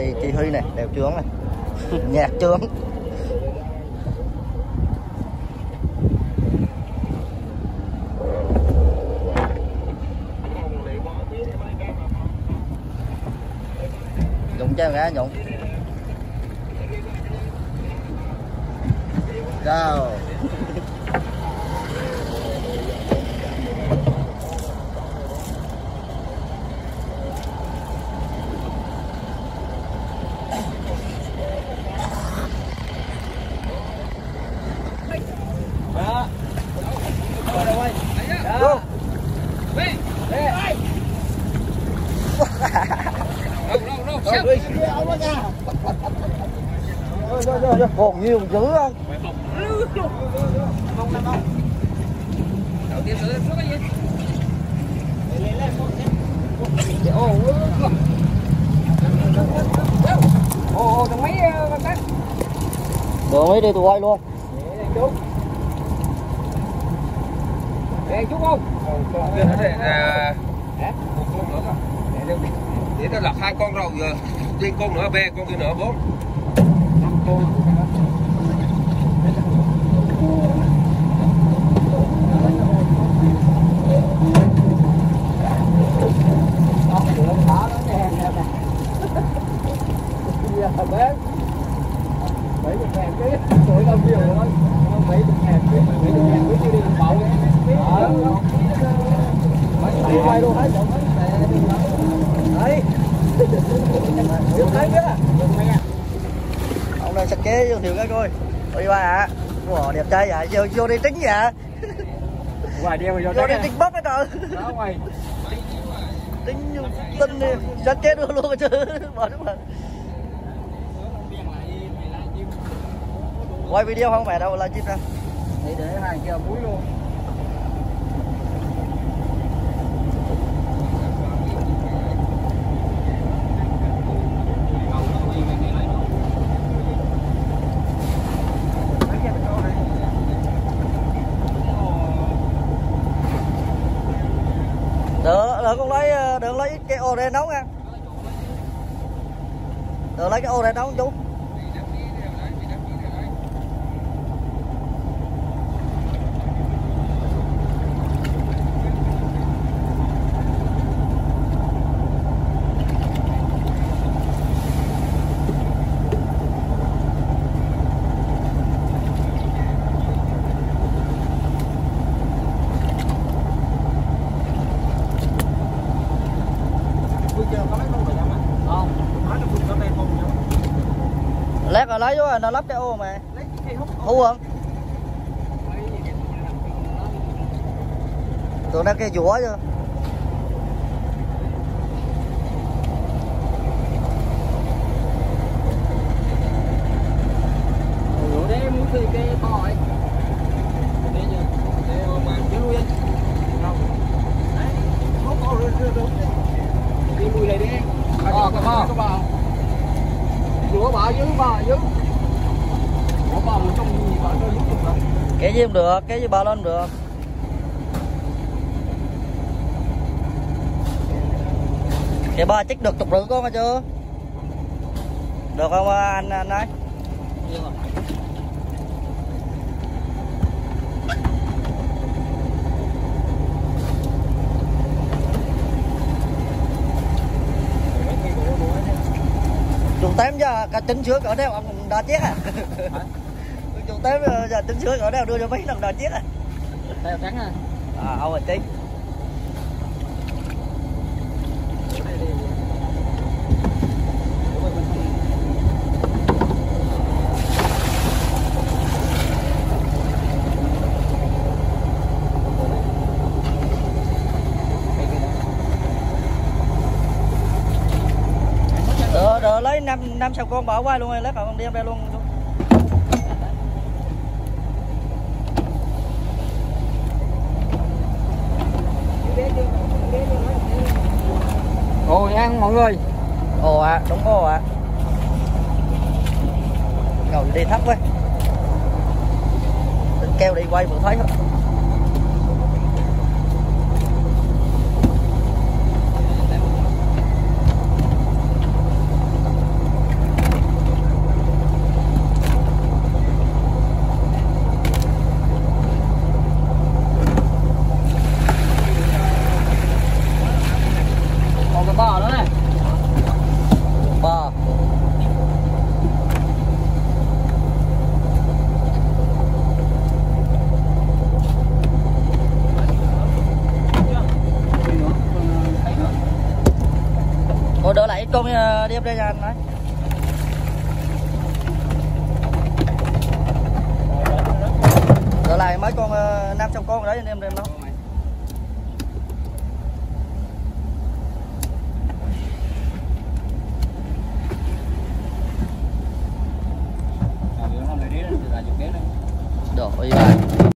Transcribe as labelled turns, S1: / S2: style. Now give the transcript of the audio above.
S1: thì chỉ Huy này đều trướng này. Nhạc trướng dụng chơi ngã dụng Go còn nhiều dữ không
S2: Ồ, thằng mấy con cắt.
S1: được mấy đi tụi quay luôn
S2: Chú. Để chú không?
S3: Để một con nữa cơ. Để nó lập hai con rồi giờ đi con nữa ba con kia nữa bốn.
S2: Mấy chục ngàn cái tuổi đâu nhiều rồi mấy chục ngàn cái mấy chục ngàn cái chưa đi bậu ờ mấy quay luôn hết đấy được thấy chưa
S1: ông này sạch vô thiệu cái coi. Ôi ba ạ. Ủa, đẹp trai vậy? Vô vô đi tính vậy
S2: ngoài đeo vô
S1: vô đi tính bóp cái trời
S2: đó ngoài.
S1: Tính như tinh đi. Sạch kế đưa luôn chứ. Bỏ đúng rồi quay video không mẹ đâu là chip ra.
S2: Để để hàng kia muối luôn
S1: được được con lấy ờ, được đây nấu ăn được lấy cái ô để nấu chú
S2: bây giờ có lấy con rồi nhắm à không nói nó cũng có men không nhắm
S1: lát rồi lấy rồi nó lắp cái ô mà.
S2: Lấy cái hút
S1: thu không? Tưởng nó cái dũa chưa?
S2: Ủa đấy muốn thuê cái to ấy Để giờ Để mà chứ lui anh Không Đấy Không có rồi rồi rồi Đi lui này đi Ờ cái bò Cái bò Rửa bò dưới bò dưới. Ủa bò trong bò rồi
S1: cái gì không? Được cái gì bao lên được. Cái ba chích được chục rưỡi con mà chưa được không anh anh ấy chục tám giờ cả tính sữa cỡ đeo ông đã chết à? Chục tám giờ tính sữa cỡ đeo đưa cho mấy lần đã chết à?
S2: Theo trắng à?
S1: À ông là tính năm năm sáu con bỏ qua luôn rồi lấy còn con đem ra luôn.
S2: Ồ ăn mọi người.
S1: Ồ ạ đúng ồ ạ. Ngồi đi thấp quá. Keo đi quay vừa thấy hết điệp
S2: đây
S1: anh nói. Trở lại mấy con ờ, năm trăm con đấy anh em đem đâu Đồ, ôi bà